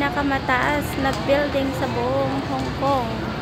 pinakamataas na building sa buong Hong Kong.